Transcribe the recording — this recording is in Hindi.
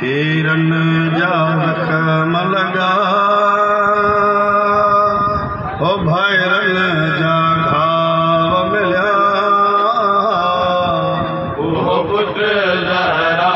किरण जाल कमलगा ओ भैरन जा घाव मिला। ओ पुत्र जरा